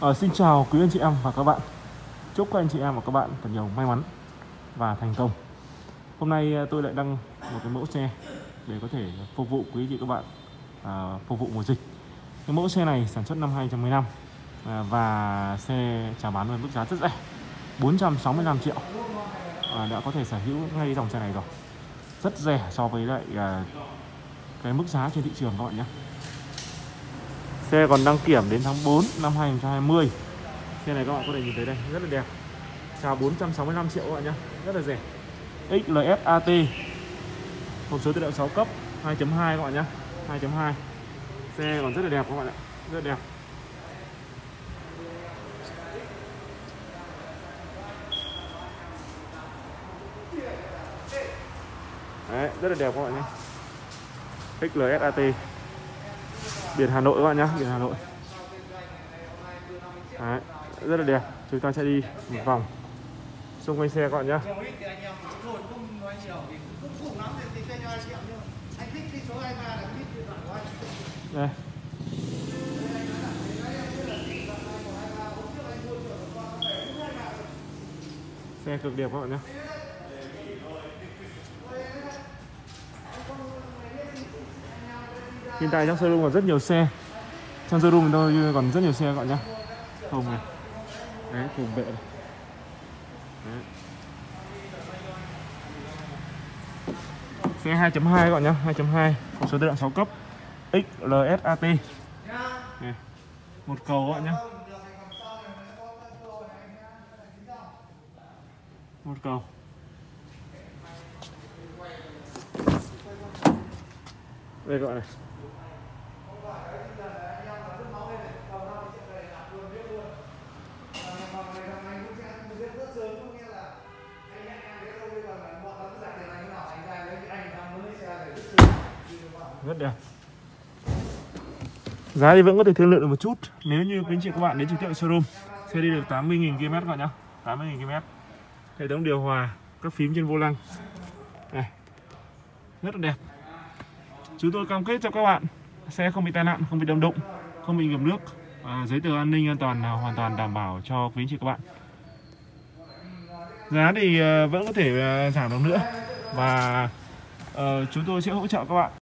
À, xin chào quý anh chị em và các bạn. Chúc các anh chị em và các bạn thật nhiều may mắn và thành công. Hôm nay ờ, tôi lại đăng một cái mẫu xe để có thể phục vụ quý anh chị các bạn à, phục vụ mùa dịch. Cái mẫu xe này sản xuất năm 2015 à, và xe chào bán với mức giá rất rẻ 465 triệu. À, đã có thể sở hữu ngay dòng xe này rồi. Rất rẻ so với lại à, cái mức giá trên thị trường các bạn nhé. Xe còn đăng kiểm đến tháng 4 năm 2020 Xe này các bạn có thể nhìn thấy đây Rất là đẹp. Chào 465 triệu các bạn nhé Rất là rẻ. XLS AT Hộp số tự động 6 cấp 2.2 các bạn nhé 2.2 Xe còn rất là đẹp các bạn ạ Rất đẹp. Đấy, rất là đẹp các bạn nhé XLS AT biển Hà Nội các bạn nhé biển Hà Nội. Đấy, rất là đẹp. Chúng ta sẽ đi một vòng xung quanh xe các bạn nhé đây. Xe cực đẹp các bạn nhé hiện tại trong showroom còn rất nhiều xe. Trong showroom tôi còn rất nhiều xe các bạn nhé thùng này. Đấy thùng vệ này. Đấy. xe 2.2 các bạn nhé 2.2 có số tự động 6 cấp. XLSAT này. một cầu các bạn nhé một cầu đây gọi này. Rất đẹp. Giá thì vẫn có thể thương lượng được một chút. Nếu như quý anh chị các bạn đến trực tiếp showroom xe đi được 80.000 km các bạn nhá. 80.000 km. Hệ thống điều hòa, các phím trên vô lăng. Này. Rất là đẹp chúng tôi cam kết cho các bạn xe không bị tai nạn không bị đâm đụng không bị ngập nước. À, giấy tờ an ninh an toàn là hoàn toàn đảm bảo cho quý anh chị các bạn. Giá thì ờ, vẫn có thể ờ, giảm được nữa. Và uh, chúng tôi sẽ hỗ trợ các bạn.